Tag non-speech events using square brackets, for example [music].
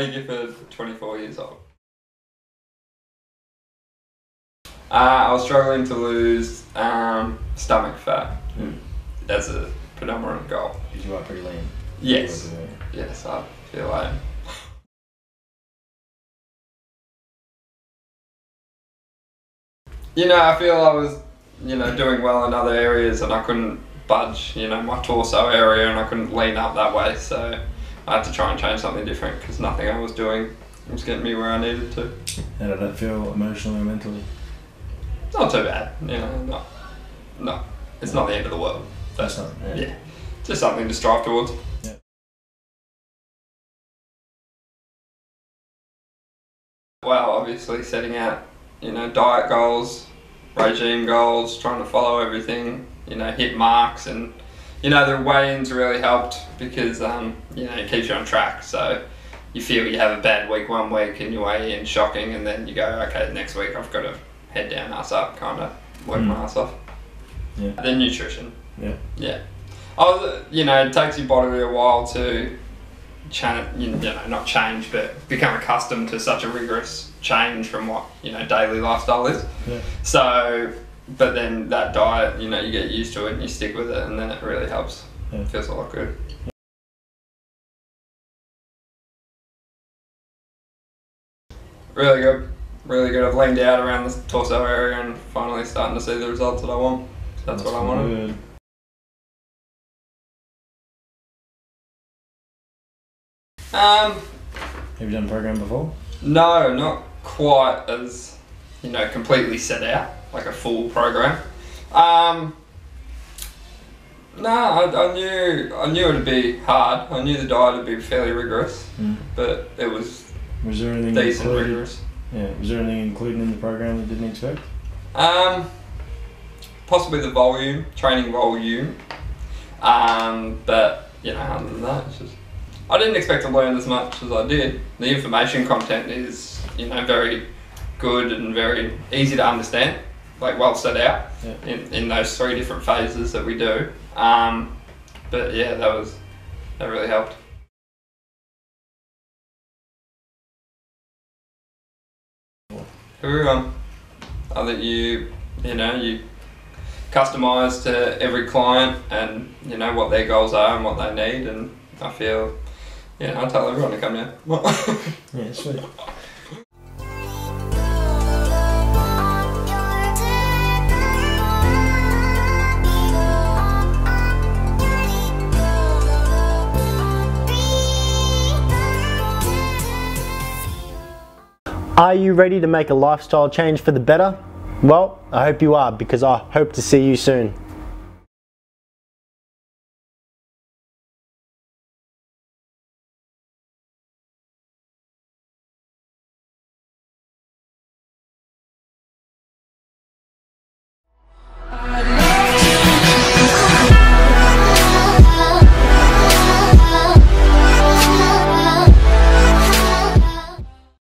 year for 24 years old. Uh, I was struggling to lose um, stomach fat Mm. as a predominant goal. Because you are pretty lean. Yes, yes, I feel like. [laughs] You know, I feel I was, you know, doing well in other areas and I couldn't budge, you know, my torso area and I couldn't lean up that way. So I had to try and change something different because nothing I was doing was getting me where I needed to. How did that feel emotionally or mentally? Not too bad, you know, not, no, it's not the end of the world. That's not. Yeah. Yeah, just something to strive towards. Yeah. Well, obviously setting out, you know, diet goals, regime goals, trying to follow everything, you know, hit marks and, you know, the weigh-ins really helped because, um, you know, it keeps you on track. So you feel you have a bad week one week and you weigh in shocking and then you go, okay, next week I've got to head down, ass up, kind of work my Mm. ass off. Yeah. Then nutrition. Yeah. Yeah. Oh, you know, it takes your body a while to change, you know, not change, but become accustomed to such a rigorous change from what, you know, daily lifestyle is. Yeah. So, but then that diet, you know, you get used to it and you stick with it and then it really helps. Yeah. It feels a lot good. Really good. Really good. I've leaned out around the torso area and finally starting to see the results that I want. That's, what I wanted. Good. Um, Have you done a program before? No, not quite as you know completely set out like a full program. Um, no, I, I knew I knew it'd be hard. I knew the diet would be fairly rigorous, Mm. but it was Was there anything decent included? rigorous. Yeah. Was there anything included in the program that you didn't expect? Um, possibly the volume, training volume. Um, but you know, other than that, it's just I didn't expect to learn as much as I did. The information content is you know very good and very easy to understand, like well set out Yeah. in, in those three different phases that we do. Um, but yeah, that was that really helped. Everyone, I think you you know you customize to every client and you know what their goals are and what they need and I feel yeah I tell everyone to come here. [laughs] Yeah. Sweet. Are you ready to make a lifestyle change for the better? Well, I hope you are because I hope to see you soon.